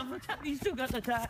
I'm you still got the tag.